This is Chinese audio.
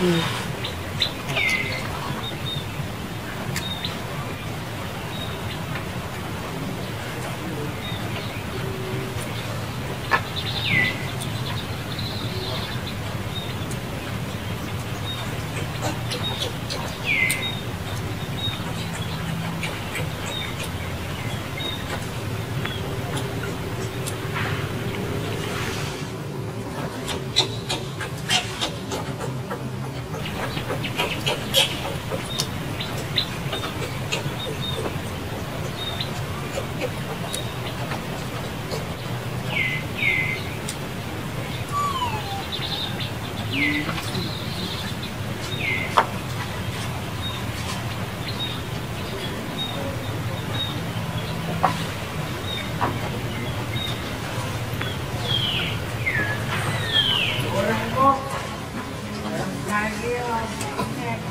嗯。